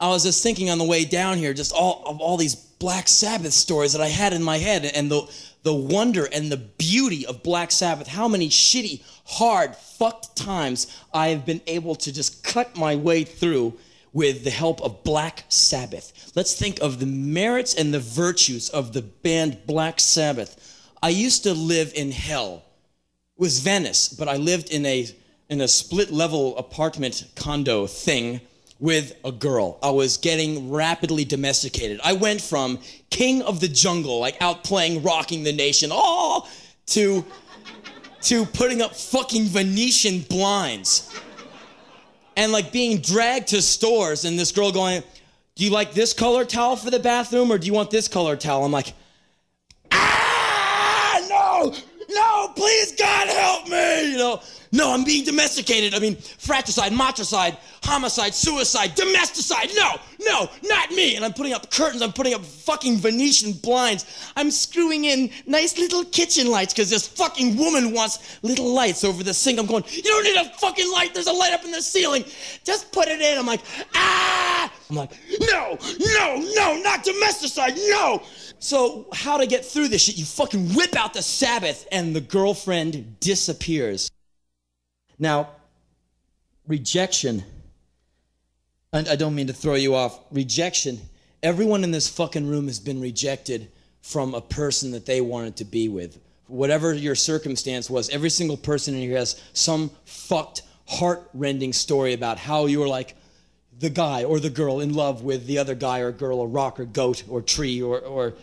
I was just thinking on the way down here, just all of all these Black Sabbath stories that I had in my head, and the the wonder and the beauty of Black Sabbath. How many shitty, hard, fucked times I have been able to just cut my way through with the help of Black Sabbath. Let's think of the merits and the virtues of the band Black Sabbath. I used to live in hell. It was Venice, but I lived in a in a split level apartment condo thing with a girl. I was getting rapidly domesticated. I went from king of the jungle, like out playing rocking the nation, oh, to to putting up fucking Venetian blinds. And like being dragged to stores and this girl going, "Do you like this color towel for the bathroom or do you want this color towel?" I'm like, "Ah, no! No, please God help me!" You know, no, I'm being domesticated. I mean, fratricide, matricide, homicide, suicide, domesticide. No, no, not me. And I'm putting up curtains. I'm putting up fucking Venetian blinds. I'm screwing in nice little kitchen lights because this fucking woman wants little lights over the sink. I'm going, you don't need a fucking light. There's a light up in the ceiling. Just put it in. I'm like, ah! I'm like, no, no, no, not domesticide. No. So, how to get through this shit? You fucking whip out the Sabbath and the girlfriend disappears. Now, rejection, I don't mean to throw you off, rejection, everyone in this fucking room has been rejected from a person that they wanted to be with. Whatever your circumstance was, every single person in here has some fucked, heart-rending story about how you were like the guy or the girl in love with the other guy or girl or rock or goat or tree or, or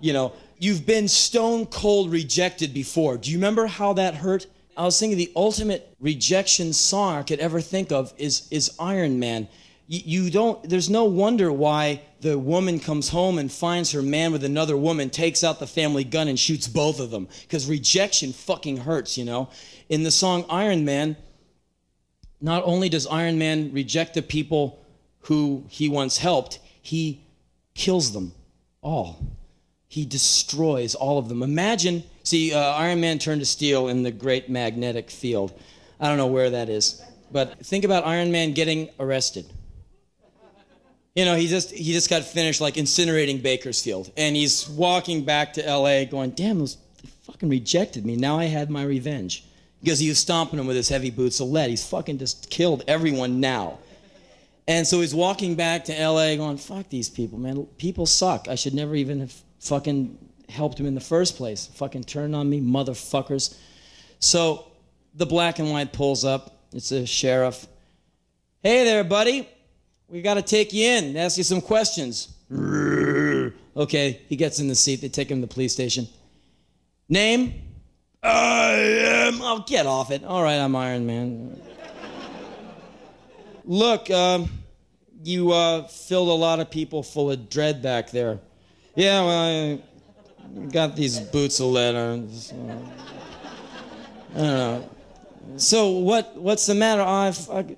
you know, you've been stone cold rejected before. Do you remember how that hurt? I was thinking the ultimate rejection song I could ever think of is, is Iron Man. You, don't, there's no wonder why the woman comes home and finds her man with another woman, takes out the family gun and shoots both of them. Because rejection fucking hurts, you know? In the song Iron Man, not only does Iron Man reject the people who he once helped, he kills them all. He destroys all of them. Imagine See, uh, Iron Man turned to steel in the great magnetic field. I don't know where that is. But think about Iron Man getting arrested. You know, he just he just got finished like incinerating Bakersfield, and he's walking back to L.A. going, "Damn, those fucking rejected me. Now I had my revenge." Because he was stomping them with his heavy boots of lead. He's fucking just killed everyone now. And so he's walking back to L.A. going, "Fuck these people, man. People suck. I should never even have fucking helped him in the first place. Fucking turned on me, motherfuckers. So the black and white pulls up. It's a sheriff. Hey there, buddy. We got to take you in, ask you some questions. Okay, he gets in the seat. They take him to the police station. Name? I am. I'll oh, get off it. All right, I'm Iron Man. Look, um, you uh, filled a lot of people full of dread back there. Yeah, well, I, got these boots of leather. So, I don't know. So what? What's the matter? I,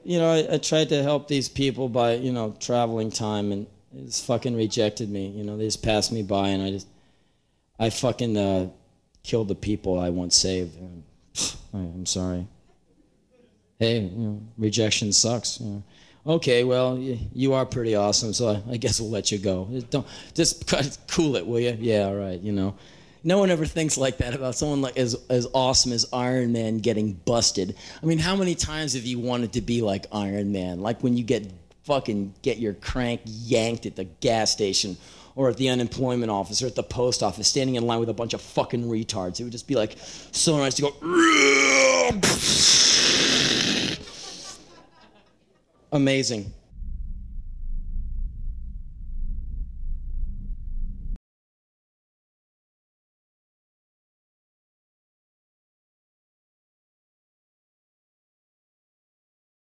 you know, I, I, tried to help these people by, you know, traveling time, and it's fucking rejected me. You know, they just passed me by, and I just, I fucking uh, killed the people I once saved. I'm sorry. Hey, you know, rejection sucks. You know okay, well, you are pretty awesome, so I, guess we'll let you go. Don't just cool it, will you? Yeah, all right. You know, no one ever thinks like that about someone like as as awesome as Iron Man getting busted. I mean, how many times have you wanted to be like Iron Man? Like when you get fucking get your crank yanked at the gas station or at the unemployment office or at the post office standing in line with a bunch of fucking retards. It would just be like so nice to go amazing.